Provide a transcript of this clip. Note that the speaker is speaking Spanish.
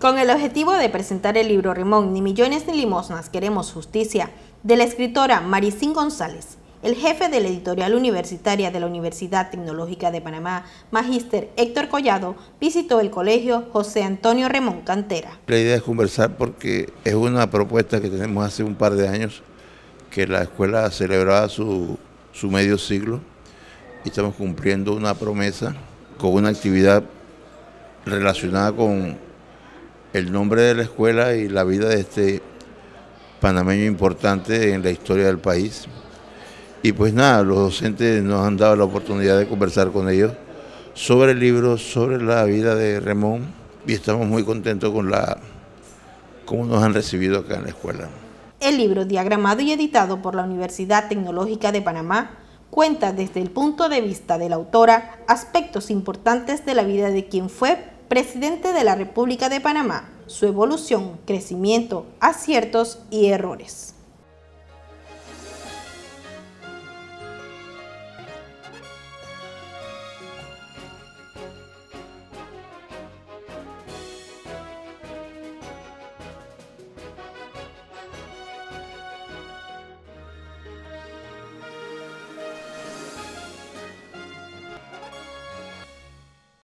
Con el objetivo de presentar el libro Rimón, Ni millones ni limosnas, queremos justicia, de la escritora Maricín González, el jefe de la editorial universitaria de la Universidad Tecnológica de Panamá, Magíster Héctor Collado, visitó el colegio José Antonio Remón Cantera. La idea es conversar porque es una propuesta que tenemos hace un par de años, que la escuela celebraba su, su medio siglo y estamos cumpliendo una promesa con una actividad relacionada con el nombre de la escuela y la vida de este panameño importante en la historia del país. Y pues nada, los docentes nos han dado la oportunidad de conversar con ellos sobre el libro, sobre la vida de Ramón y estamos muy contentos con la cómo nos han recibido acá en la escuela. El libro, diagramado y editado por la Universidad Tecnológica de Panamá, cuenta desde el punto de vista de la autora aspectos importantes de la vida de quien fue presidente de la República de Panamá, su evolución, crecimiento, aciertos y errores.